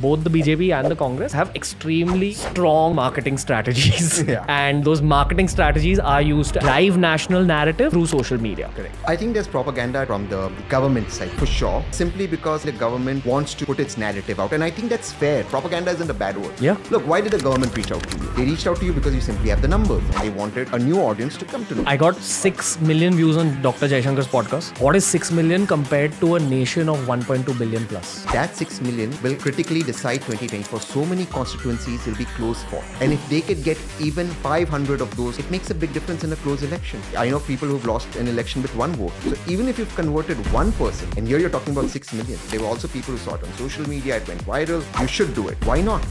both the BJP and the Congress have extremely strong marketing strategies. Yeah. And those marketing strategies are used to drive national narrative through social media. Correct. I think there's propaganda from the government side for sure, simply because the government wants to put its narrative out. And I think that's fair. Propaganda isn't a bad word. Yeah. Look, why did the government reach out to you? They reached out to you because you simply have the numbers. They wanted a new audience to come to know. I got 6 million views on Dr. Jaishankar's podcast. What is 6 million compared to a nation of 1.2 billion plus? that 6 million will critically decide 2024. So many constituencies will be close for. And if they could get even 500 of those, it makes a big difference in a close election. I know people who've lost an election with one vote. So even if you've converted one person, and here you're talking about 6 million, there were also people who saw it on social media, it went viral, you should do it. Why not?